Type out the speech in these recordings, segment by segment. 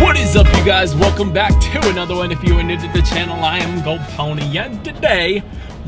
What is up you guys? Welcome back to another one. If you are new to the channel, I am Gold Pony and today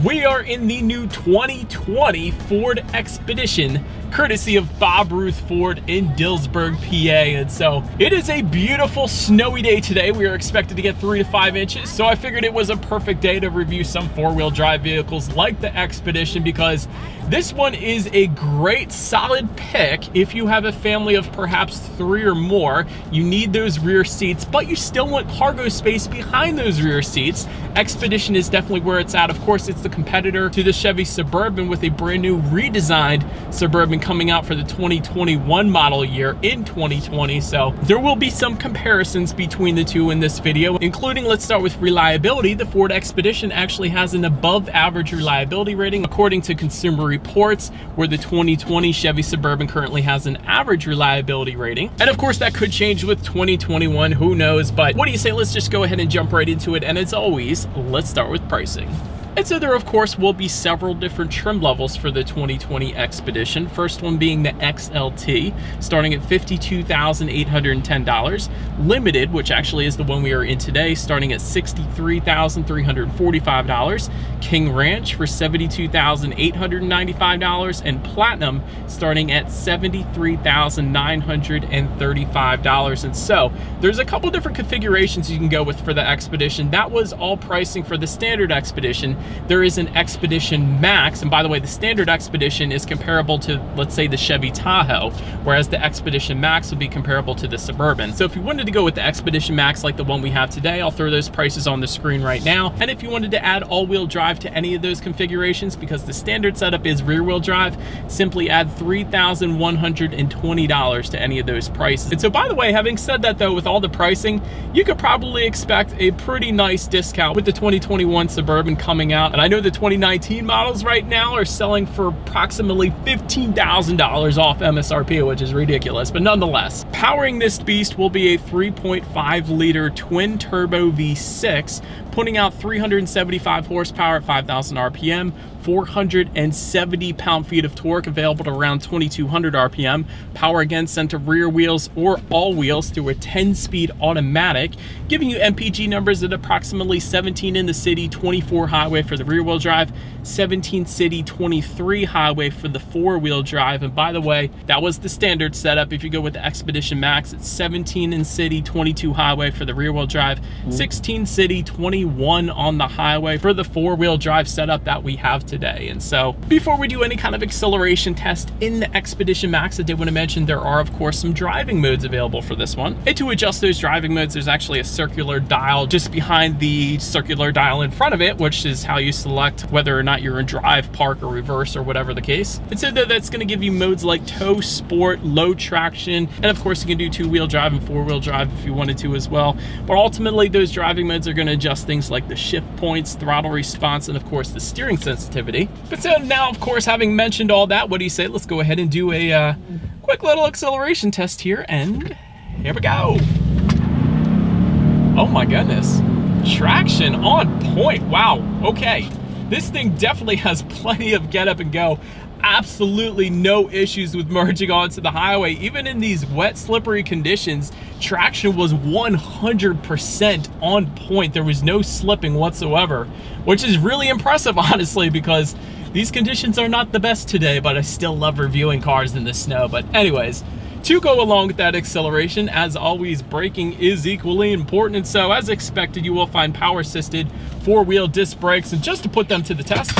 we are in the new 2020 Ford Expedition courtesy of Bob Ruth Ford in Dillsburg, PA. And so it is a beautiful snowy day today. We are expected to get three to five inches. So I figured it was a perfect day to review some four wheel drive vehicles like the Expedition because this one is a great solid pick if you have a family of perhaps three or more. You need those rear seats, but you still want cargo space behind those rear seats. Expedition is definitely where it's at. Of course, it's the competitor to the Chevy Suburban with a brand new redesigned Suburban coming out for the 2021 model year in 2020. So there will be some comparisons between the two in this video, including let's start with reliability. The Ford Expedition actually has an above average reliability rating according to Consumer reports where the 2020 Chevy Suburban currently has an average reliability rating. And of course that could change with 2021, who knows? But what do you say? Let's just go ahead and jump right into it. And as always, let's start with pricing. And so there, of course, will be several different trim levels for the 2020 Expedition. First one being the XLT, starting at $52,810. Limited, which actually is the one we are in today, starting at $63,345. King Ranch for $72,895. And Platinum starting at $73,935. And so there's a couple different configurations you can go with for the Expedition. That was all pricing for the standard Expedition there is an Expedition Max. And by the way, the standard Expedition is comparable to, let's say, the Chevy Tahoe, whereas the Expedition Max would be comparable to the Suburban. So if you wanted to go with the Expedition Max like the one we have today, I'll throw those prices on the screen right now. And if you wanted to add all-wheel drive to any of those configurations, because the standard setup is rear-wheel drive, simply add $3,120 to any of those prices. And so by the way, having said that though, with all the pricing, you could probably expect a pretty nice discount with the 2021 Suburban coming out. And I know the 2019 models right now are selling for approximately $15,000 off MSRP, which is ridiculous, but nonetheless. Powering this beast will be a 3.5 liter twin turbo V6, putting out 375 horsepower at 5,000 RPM, 470 pound-feet of torque available to around 2200 RPM. Power again sent to rear wheels or all wheels through a 10-speed automatic, giving you MPG numbers at approximately 17 in the city, 24 highway for the rear-wheel drive, 17 city, 23 highway for the four-wheel drive. And by the way, that was the standard setup. If you go with the Expedition Max, it's 17 in city, 22 highway for the rear-wheel drive, mm. 16 city, 21 on the highway for the four-wheel drive setup that we have today today. And so before we do any kind of acceleration test in the Expedition Max, I did want to mention there are of course some driving modes available for this one. And to adjust those driving modes, there's actually a circular dial just behind the circular dial in front of it, which is how you select whether or not you're in drive, park, or reverse, or whatever the case. And so that's going to give you modes like tow, sport, low traction, and of course you can do two-wheel drive and four-wheel drive if you wanted to as well. But ultimately, those driving modes are going to adjust things like the shift points, throttle response, and of course the steering sensitivity activity. But so now, of course, having mentioned all that, what do you say? Let's go ahead and do a uh, quick little acceleration test here, and here we go. Oh my goodness. Traction on point. Wow. Okay. This thing definitely has plenty of get up and go absolutely no issues with merging onto the highway. Even in these wet, slippery conditions, traction was 100% on point. There was no slipping whatsoever, which is really impressive, honestly, because these conditions are not the best today, but I still love reviewing cars in the snow. But anyways, to go along with that acceleration, as always, braking is equally important. And so as expected, you will find power assisted four wheel disc brakes. And just to put them to the test,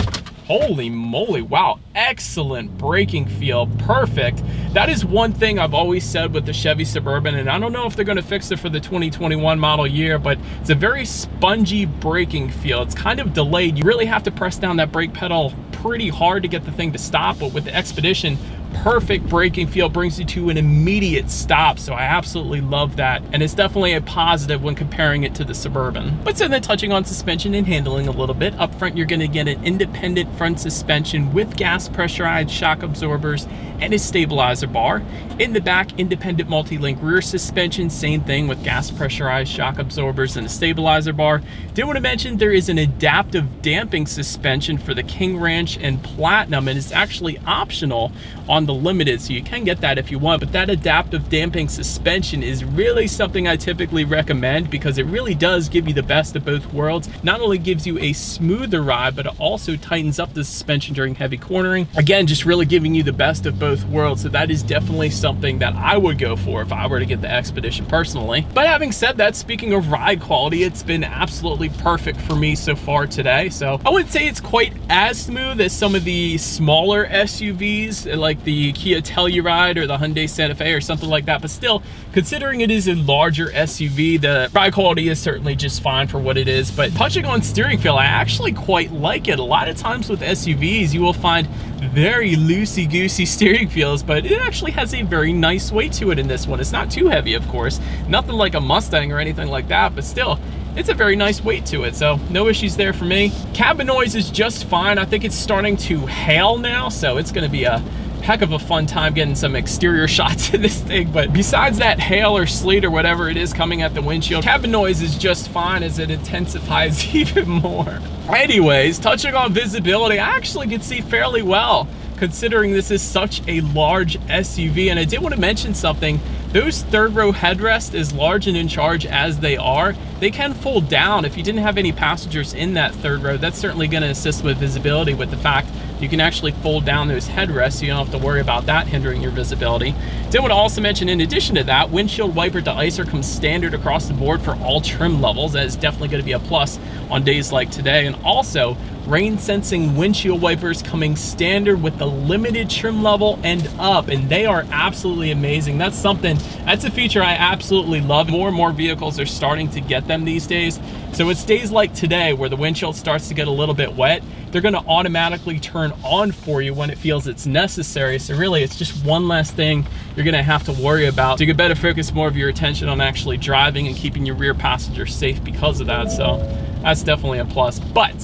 Holy moly, wow, excellent braking feel, perfect. That is one thing I've always said with the Chevy Suburban, and I don't know if they're gonna fix it for the 2021 model year, but it's a very spongy braking feel. It's kind of delayed. You really have to press down that brake pedal pretty hard to get the thing to stop, but with the Expedition, perfect braking feel brings you to an immediate stop so I absolutely love that and it's definitely a positive when comparing it to the Suburban. But so then touching on suspension and handling a little bit up front you're going to get an independent front suspension with gas pressurized shock absorbers and a stabilizer bar. In the back independent multi-link rear suspension same thing with gas pressurized shock absorbers and a stabilizer bar. Did want to mention there is an adaptive damping suspension for the King Ranch and Platinum and it's actually optional on on the limited, so you can get that if you want, but that adaptive damping suspension is really something I typically recommend because it really does give you the best of both worlds. Not only gives you a smoother ride, but it also tightens up the suspension during heavy cornering. Again, just really giving you the best of both worlds. So that is definitely something that I would go for if I were to get the Expedition personally. But having said that, speaking of ride quality, it's been absolutely perfect for me so far today. So I wouldn't say it's quite as smooth as some of the smaller SUVs like the Kia Telluride or the Hyundai Santa Fe or something like that. But still, considering it is a larger SUV, the ride quality is certainly just fine for what it is. But touching on steering feel, I actually quite like it. A lot of times with SUVs, you will find very loosey-goosey steering feels, but it actually has a very nice weight to it in this one. It's not too heavy, of course. Nothing like a Mustang or anything like that, but still, it's a very nice weight to it, so no issues there for me. Cabin noise is just fine. I think it's starting to hail now, so it's gonna be a heck of a fun time getting some exterior shots of this thing. But besides that hail or sleet or whatever it is coming at the windshield, cabin noise is just fine as it intensifies even more. Anyways, touching on visibility, I actually can see fairly well considering this is such a large SUV. And I did want to mention something. Those third row headrests, as large and in charge as they are, they can fold down. If you didn't have any passengers in that third row, that's certainly going to assist with visibility with the fact you can actually fold down those headrests so you don't have to worry about that hindering your visibility. Did would also mention in addition to that, windshield wiper deicer comes standard across the board for all trim levels. That is definitely going to be a plus on days like today. And also, rain sensing windshield wipers coming standard with the limited trim level and up and they are absolutely amazing. That's something that's a feature i absolutely love. More and more vehicles are starting to get them these days. So it's days like today where the windshield starts to get a little bit wet they're going to automatically turn on for you when it feels it's necessary. So really it's just one less thing you're going to have to worry about. So you can better focus more of your attention on actually driving and keeping your rear passenger safe because of that. So that's definitely a plus. But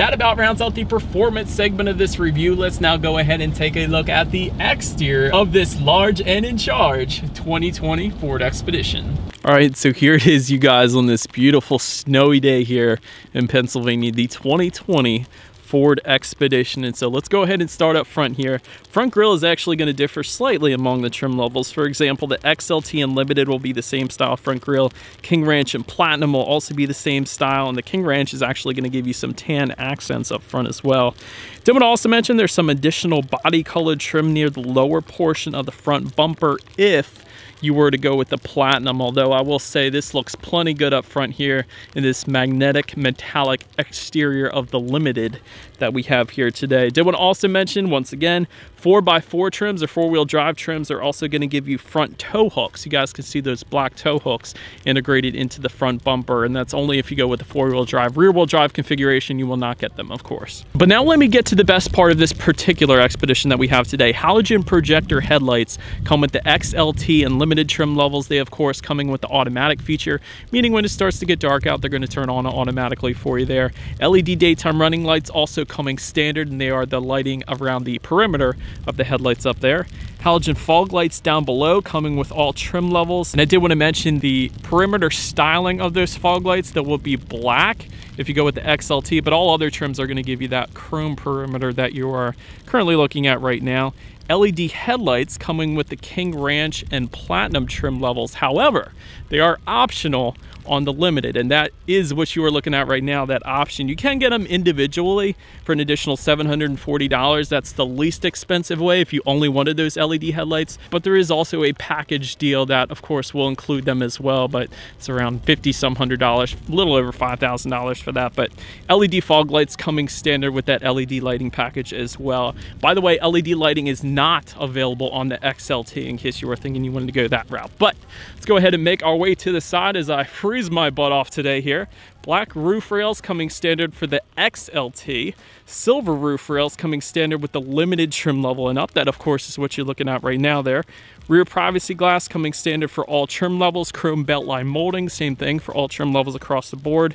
that about rounds out the performance segment of this review. Let's now go ahead and take a look at the exterior of this large and in charge 2020 Ford Expedition. All right, so here it is, you guys, on this beautiful snowy day here in Pennsylvania, the 2020 Ford Expedition. And so let's go ahead and start up front here. Front grille is actually going to differ slightly among the trim levels. For example, the XLT and Limited will be the same style front grille. King Ranch and Platinum will also be the same style. And the King Ranch is actually going to give you some tan accents up front as well. Did want to also mention there's some additional body colored trim near the lower portion of the front bumper if you were to go with the platinum although I will say this looks plenty good up front here in this magnetic metallic exterior of the limited that we have here today. Did want to also mention once again 4x4 trims or four-wheel drive trims are also going to give you front tow hooks. You guys can see those black tow hooks integrated into the front bumper, and that's only if you go with the four-wheel drive. Rear-wheel drive configuration, you will not get them, of course. But now let me get to the best part of this particular expedition that we have today. Halogen projector headlights come with the XLT and limited trim levels. They, of course, coming with the automatic feature, meaning when it starts to get dark out, they're going to turn on automatically for you there. LED daytime running lights also coming standard, and they are the lighting around the perimeter of the headlights up there. Halogen fog lights down below coming with all trim levels. And I did want to mention the perimeter styling of those fog lights that will be black if you go with the XLT, but all other trims are going to give you that chrome perimeter that you are currently looking at right now. LED headlights coming with the King Ranch and Platinum trim levels. However, they are optional on the limited. And that is what you are looking at right now that option. You can get them individually for an additional $740 that's the least expensive way if you only wanted those led headlights. But there is also a package deal that of course will include them as well but it's around 50 some hundred dollars a little over $5,000 for that. But LED fog lights coming standard with that LED lighting package as well. By the way LED lighting is not available on the XLT in case you were thinking you wanted to go that route. But let's go ahead and make our way to the side as I freeze my butt off today here. Black roof rails coming standard for the XLT. Silver roof rails coming standard with the limited trim level and up. That, of course, is what you're looking at right now there. Rear privacy glass coming standard for all trim levels. Chrome beltline molding, same thing for all trim levels across the board.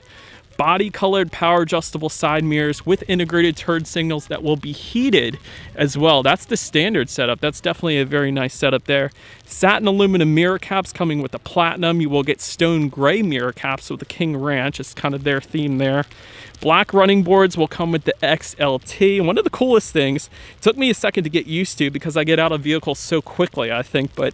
Body colored power adjustable side mirrors with integrated turn signals that will be heated as well. That's the standard setup. That's definitely a very nice setup there. Satin aluminum mirror caps coming with the platinum. You will get stone gray mirror caps with the King Ranch. It's kind of their theme there. Black running boards will come with the XLT. One of the coolest things, took me a second to get used to because I get out of vehicles so quickly, I think, but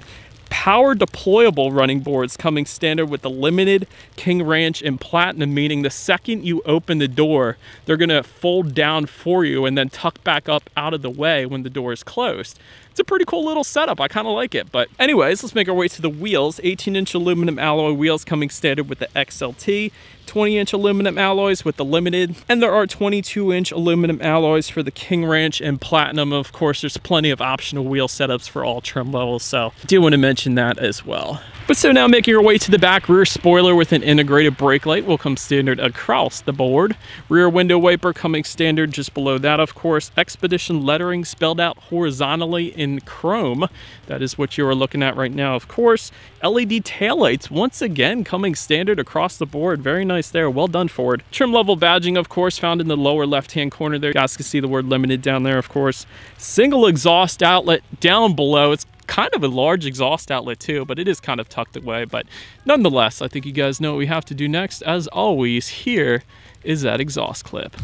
power deployable running boards coming standard with the limited King Ranch and Platinum, meaning the second you open the door, they're gonna fold down for you and then tuck back up out of the way when the door is closed it's a pretty cool little setup. I kind of like it. But anyways, let's make our way to the wheels. 18 inch aluminum alloy wheels coming standard with the XLT, 20 inch aluminum alloys with the limited, and there are 22 inch aluminum alloys for the King Ranch and Platinum. Of course, there's plenty of optional wheel setups for all trim levels. So I do want to mention that as well. But so now making our way to the back, rear spoiler with an integrated brake light will come standard across the board. Rear window wiper coming standard just below that, of course. Expedition lettering spelled out horizontally in chrome. That is what you are looking at right now, of course. LED taillights, once again, coming standard across the board. Very nice there. Well done, Ford. Trim level badging, of course, found in the lower left-hand corner there. You guys can see the word limited down there, of course. Single exhaust outlet down below. It's kind of a large exhaust outlet too, but it is kind of tucked away. But nonetheless, I think you guys know what we have to do next. As always, here is that exhaust clip.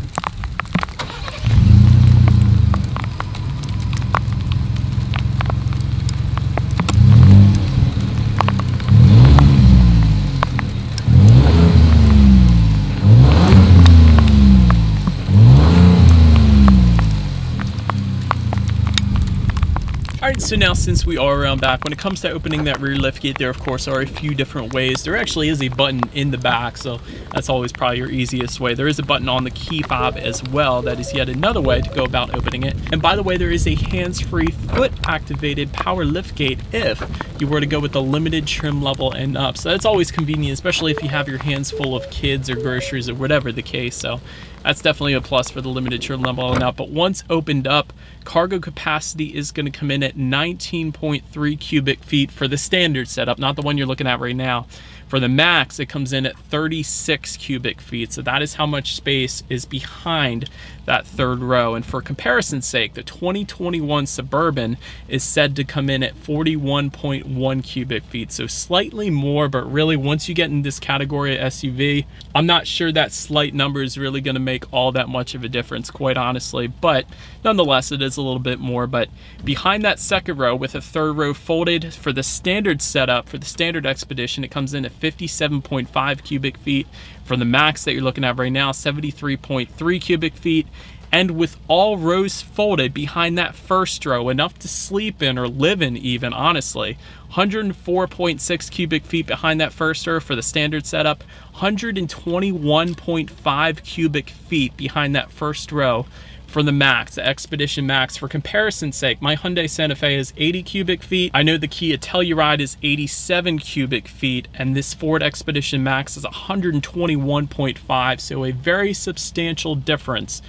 So now since we are around back, when it comes to opening that rear lift gate, there of course are a few different ways. There actually is a button in the back, so that's always probably your easiest way. There is a button on the key fob as well. That is yet another way to go about opening it. And by the way, there is a hands-free foot-activated power lift gate if you were to go with the limited trim level and up. So that's always convenient, especially if you have your hands full of kids or groceries or whatever the case. So that's definitely a plus for the limited trim level up. But once opened up, cargo capacity is going to come in at 19.3 cubic feet for the standard setup, not the one you're looking at right now. For the max, it comes in at 36 cubic feet. So that is how much space is behind that third row. And for comparison's sake, the 2021 Suburban is said to come in at 41.1 cubic feet. So slightly more, but really once you get in this category of SUV, I'm not sure that slight number is really gonna make all that much of a difference, quite honestly. But nonetheless, it is a little bit more. But behind that second row with a third row folded for the standard setup, for the standard Expedition, it comes in at 57.5 cubic feet. For the max that you're looking at right now, 73.3 cubic feet. And with all rows folded behind that first row, enough to sleep in or live in even, honestly. 104.6 cubic feet behind that first row for the standard setup. 121.5 cubic feet behind that first row for the Max, the Expedition Max. For comparison's sake, my Hyundai Santa Fe is 80 cubic feet. I know the Kia Telluride is 87 cubic feet, and this Ford Expedition Max is 121.5, so a very substantial difference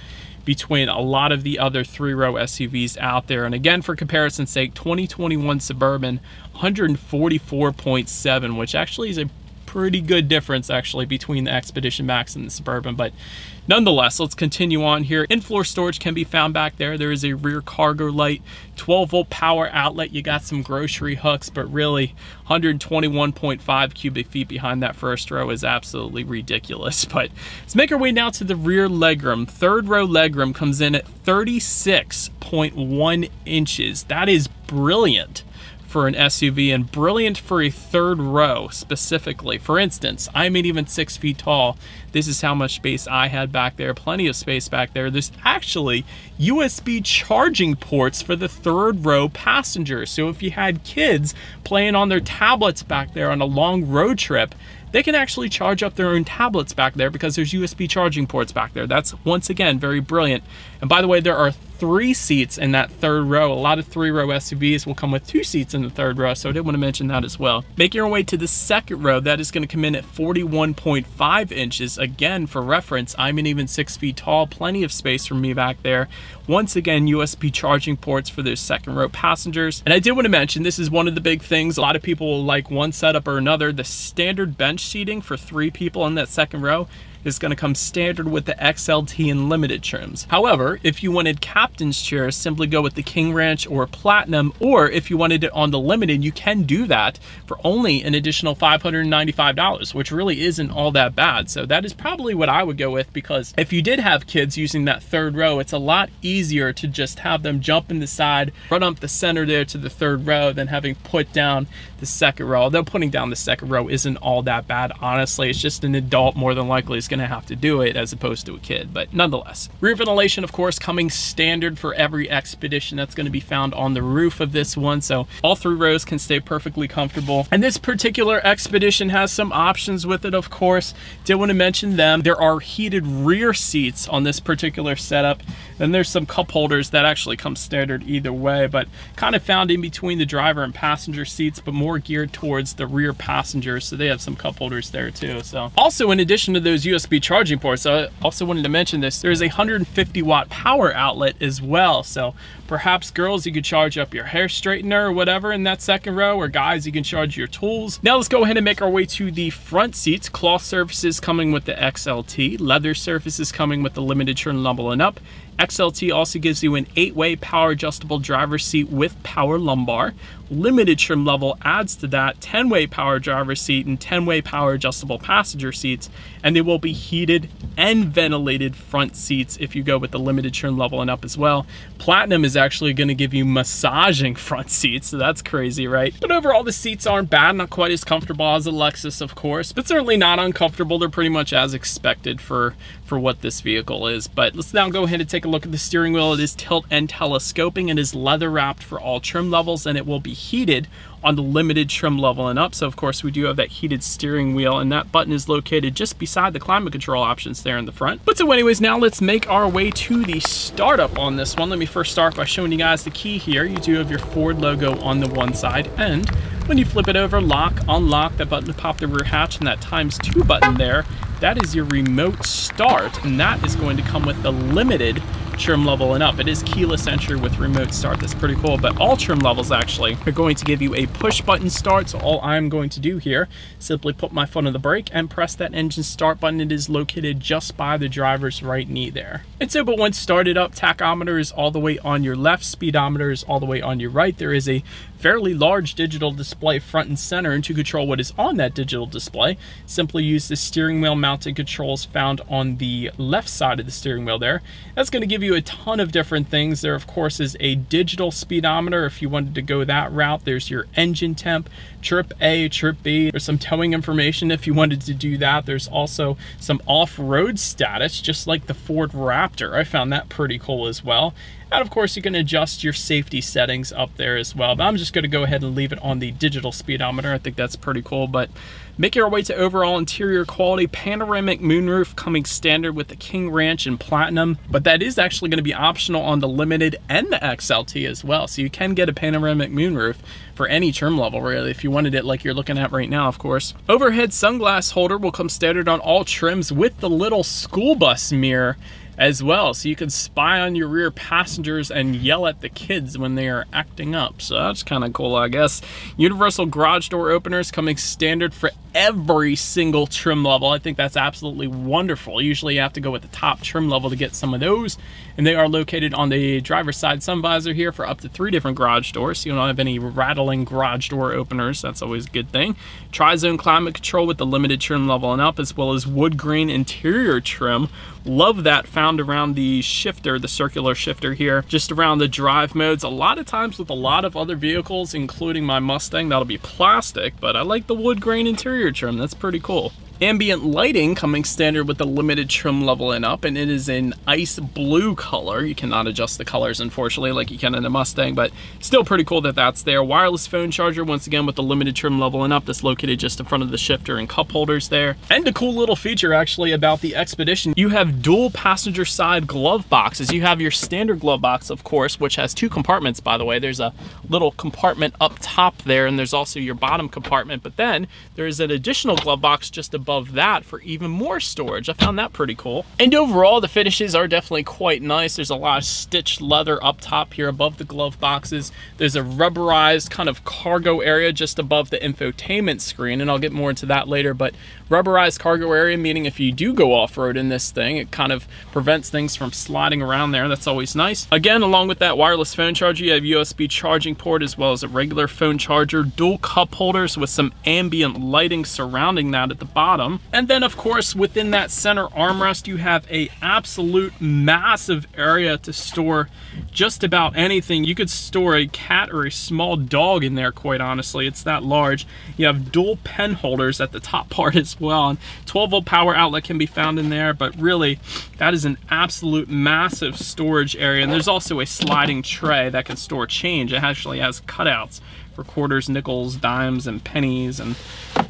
between a lot of the other three-row SUVs out there. And again, for comparison's sake, 2021 Suburban, 144.7, which actually is a pretty good difference actually between the Expedition Max and the Suburban. But nonetheless, let's continue on here. In-floor storage can be found back there. There is a rear cargo light, 12 volt power outlet. You got some grocery hooks, but really 121.5 cubic feet behind that first row is absolutely ridiculous. But let's make our way now to the rear legroom. Third row legroom comes in at 36.1 inches. That is brilliant for an SUV and brilliant for a third row specifically. For instance, I'm even six feet tall. This is how much space I had back there. Plenty of space back there. There's actually USB charging ports for the third row passengers. So if you had kids playing on their tablets back there on a long road trip, they can actually charge up their own tablets back there because there's USB charging ports back there. That's once again very brilliant. And by the way, there are three seats in that third row. A lot of three row SUVs will come with two seats in the third row, so I did want to mention that as well. Making our way to the second row, that is going to come in at 41.5 inches. Again, for reference, I'm an even six feet tall, plenty of space for me back there. Once again, USB charging ports for those second row passengers. And I did want to mention, this is one of the big things. A lot of people will like one setup or another. The standard bench seating for three people in that second row is going to come standard with the XLT and limited trims. However, if you wanted captain's chairs, simply go with the King Ranch or Platinum, or if you wanted it on the limited, you can do that for only an additional $595, which really isn't all that bad. So that is probably what I would go with because if you did have kids using that third row, it's a lot easier to just have them jump in the side, run up the center there to the third row than having put down the second row. Although putting down the second row isn't all that bad, honestly. It's just an adult more than likely is going to have to do it as opposed to a kid. But nonetheless, rear ventilation, of course, coming standard for every Expedition that's going to be found on the roof of this one. So all three rows can stay perfectly comfortable. And this particular Expedition has some options with it, of course. Did want to mention them. There are heated rear seats on this particular setup. Then there's some cup holders that actually come standard either way, but kind of found in between the driver and passenger seats, but more geared towards the rear passengers. So they have some cup holders there too. So also in addition to those USB charging ports, I also wanted to mention this, there's a 150 watt power outlet as well. So perhaps girls, you could charge up your hair straightener or whatever in that second row, or guys, you can charge your tools. Now let's go ahead and make our way to the front seats. Cloth surfaces coming with the XLT, leather surfaces coming with the limited trim level and up, XLT also gives you an 8-way power adjustable driver's seat with power lumbar. Limited trim level adds to that 10-way power driver's seat and 10-way power adjustable passenger seats, and they will be heated and ventilated front seats if you go with the limited trim level and up as well. Platinum is actually going to give you massaging front seats, so that's crazy, right? But overall, the seats aren't bad, not quite as comfortable as a Lexus, of course, but certainly not uncomfortable. They're pretty much as expected for, for what this vehicle is. But let's now go ahead and take a look at the steering wheel. It is tilt and telescoping. It is leather wrapped for all trim levels and it will be heated on the limited trim level and up. So of course we do have that heated steering wheel and that button is located just beside the climate control options there in the front. But so anyways, now let's make our way to the startup on this one. Let me first start by showing you guys the key here. You do have your Ford logo on the one side and when you flip it over, lock, unlock, that button to pop the rear hatch and that times two button there, that is your remote start and that is going to come with the limited trim level and up. It is keyless entry with remote start. That's pretty cool. But all trim levels actually are going to give you a push button start. So all I'm going to do here, simply put my foot on the brake and press that engine start button. It is located just by the driver's right knee there. And so, but once started up, tachometer is all the way on your left, speedometer is all the way on your right. There is a fairly large digital display front and center and to control what is on that digital display simply use the steering wheel mounted controls found on the left side of the steering wheel there. That's going to give you a ton of different things. There of course is a digital speedometer. If you wanted to go that route there's your engine temp trip A trip B. There's some towing information if you wanted to do that. There's also some off-road status just like the Ford Raptor I found that pretty cool as well and of course, you can adjust your safety settings up there as well. But I'm just going to go ahead and leave it on the digital speedometer. I think that's pretty cool. But making our way to overall interior quality, panoramic moonroof coming standard with the King Ranch and Platinum. But that is actually going to be optional on the Limited and the XLT as well. So you can get a panoramic moonroof for any trim level, really, if you wanted it like you're looking at right now, of course. Overhead sunglass holder will come standard on all trims with the little school bus mirror as well. So you can spy on your rear passengers and yell at the kids when they are acting up. So that's kind of cool, I guess. Universal garage door openers coming standard for every single trim level. I think that's absolutely wonderful. Usually you have to go with the top trim level to get some of those. And they are located on the driver's side sun visor here for up to three different garage doors. So you don't have any rattling garage door openers. That's always a good thing. Tri-zone climate control with the limited trim level and up, as well as wood grain interior trim. Love that found around the shifter, the circular shifter here, just around the drive modes. A lot of times with a lot of other vehicles, including my Mustang, that'll be plastic, but I like the wood grain interior trim. That's pretty cool. Ambient lighting coming standard with the limited trim level and up, and it is in ice blue color. You cannot adjust the colors, unfortunately, like you can in a Mustang, but still pretty cool that that's there. Wireless phone charger, once again, with the limited trim level and up, that's located just in front of the shifter and cup holders there. And a cool little feature, actually, about the Expedition, you have dual passenger side glove boxes. You have your standard glove box, of course, which has two compartments, by the way. There's a little compartment up top there, and there's also your bottom compartment, but then there is an additional glove box just above above that for even more storage. I found that pretty cool. And overall, the finishes are definitely quite nice. There's a lot of stitched leather up top here above the glove boxes. There's a rubberized kind of cargo area just above the infotainment screen, and I'll get more into that later, but rubberized cargo area, meaning if you do go off-road in this thing, it kind of prevents things from sliding around there. That's always nice. Again, along with that wireless phone charger, you have USB charging port as well as a regular phone charger, dual cup holders with some ambient lighting surrounding that at the bottom. And then of course, within that center armrest, you have a absolute massive area to store just about anything. You could store a cat or a small dog in there, quite honestly. It's that large. You have dual pen holders at the top part as well. And 12 volt power outlet can be found in there, but really that is an absolute massive storage area. And there's also a sliding tray that can store change. It actually has cutouts for quarters, nickels, dimes, and pennies, and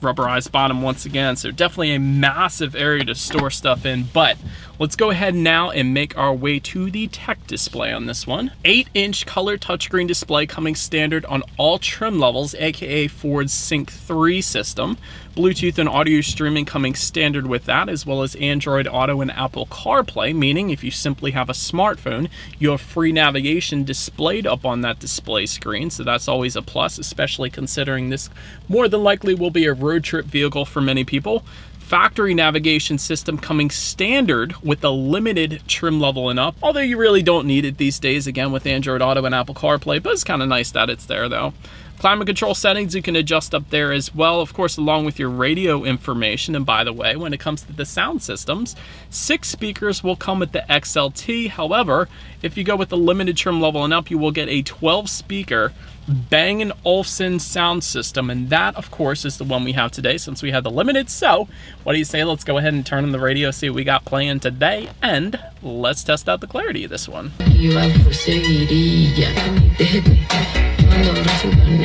rubberized bottom once again. So definitely a massive area to store stuff in, but let's go ahead now and make our way to the tech display on this one. 8-inch color touchscreen display coming standard on all trim levels, aka Ford's Sync 3 system. Bluetooth and audio streaming coming standard with that, as well as Android Auto and Apple CarPlay, meaning if you simply have a smartphone, you have free navigation displayed up on that display screen, so that's always a plus, especially considering this more than likely will be a road trip vehicle for many people factory navigation system coming standard with a limited trim level and up, although you really don't need it these days, again, with Android Auto and Apple CarPlay, but it's kind of nice that it's there, though. Climate control settings you can adjust up there as well, of course, along with your radio information. And by the way, when it comes to the sound systems, six speakers will come with the XLT. However, if you go with the limited trim level and up, you will get a 12 speaker Bang & Olufsen sound system. And that, of course, is the one we have today since we have the limited. So what do you say? Let's go ahead and turn on the radio, see what we got playing today. And let's test out the clarity of this one.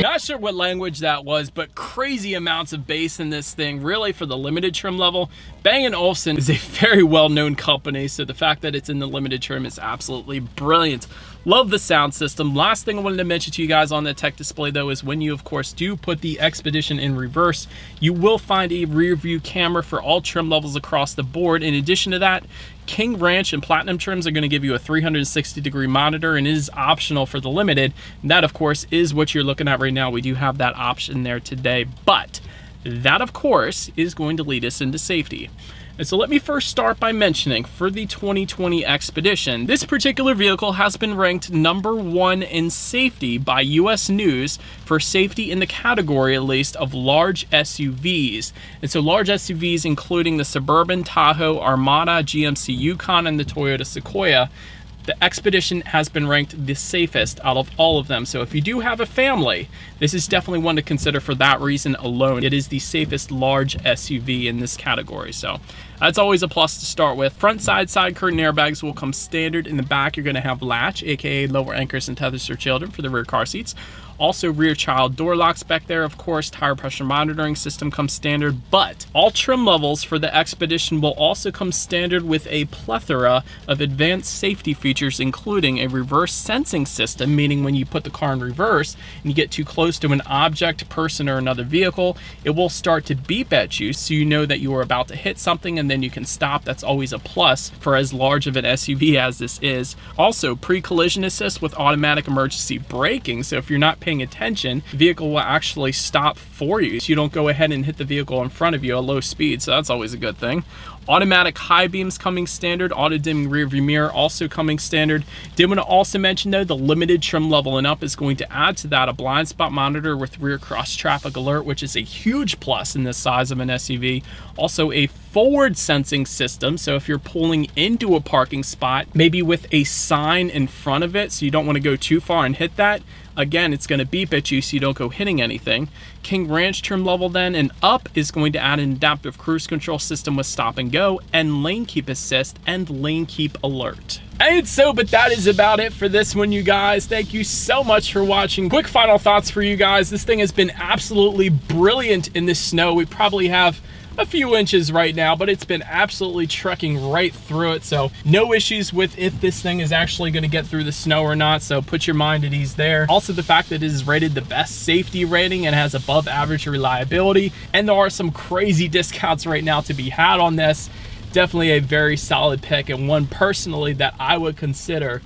Not sure what language that was, but crazy amounts of bass in this thing, really for the limited trim level. Bang & Olufsen is a very well-known company, so the fact that it's in the limited trim is absolutely brilliant. Love the sound system. Last thing I wanted to mention to you guys on the tech display though is when you of course do put the Expedition in reverse, you will find a rear view camera for all trim levels across the board. In addition to that, King Ranch and Platinum trims are going to give you a 360 degree monitor and is optional for the limited. And that of course is what you're looking at right now. We do have that option there today, but that of course is going to lead us into safety. And so let me first start by mentioning for the 2020 Expedition, this particular vehicle has been ranked number one in safety by US News for safety in the category at least of large SUVs. And so large SUVs including the Suburban, Tahoe, Armada, GMC Yukon, and the Toyota Sequoia the Expedition has been ranked the safest out of all of them. So if you do have a family, this is definitely one to consider for that reason alone. It is the safest large SUV in this category. So that's always a plus to start with. Front side side curtain airbags will come standard. In the back, you're going to have latch, aka lower anchors and tethers for children for the rear car seats. Also rear child door locks back there. Of course, tire pressure monitoring system comes standard, but all trim levels for the Expedition will also come standard with a plethora of advanced safety features, including a reverse sensing system, meaning when you put the car in reverse and you get too close to an object, person, or another vehicle, it will start to beep at you so you know that you are about to hit something and then you can stop. That's always a plus for as large of an SUV as this is. Also, pre-collision assist with automatic emergency braking. So if you're not paying attention, the vehicle will actually stop for you. So you don't go ahead and hit the vehicle in front of you at low speed. So that's always a good thing. Automatic high beams coming standard, auto dimming rear view mirror also coming standard. Did want to also mention though, the limited trim level and up is going to add to that a blind spot monitor with rear cross traffic alert, which is a huge plus in this size of an SUV. Also a forward sensing system. So if you're pulling into a parking spot, maybe with a sign in front of it, so you don't want to go too far and hit that, Again, it's going to beep at you so you don't go hitting anything. King Ranch trim level then and up is going to add an adaptive cruise control system with stop and go and lane keep assist and lane keep alert. And so, but that is about it for this one, you guys. Thank you so much for watching. Quick final thoughts for you guys. This thing has been absolutely brilliant in the snow. We probably have a few inches right now, but it's been absolutely trekking right through it. So no issues with if this thing is actually gonna get through the snow or not. So put your mind at ease there. Also the fact that it is rated the best safety rating and has above average reliability. And there are some crazy discounts right now to be had on this. Definitely a very solid pick and one personally that I would consider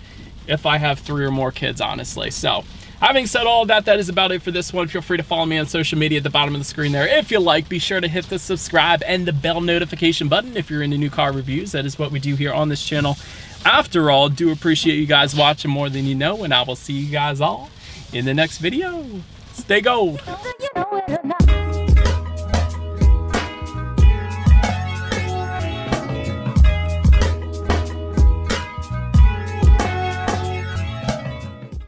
if I have three or more kids, honestly. So Having said all that, that is about it for this one. Feel free to follow me on social media at the bottom of the screen there. If you like, be sure to hit the subscribe and the bell notification button if you're into new car reviews. That is what we do here on this channel. After all, do appreciate you guys watching more than you know, and I will see you guys all in the next video. Stay gold.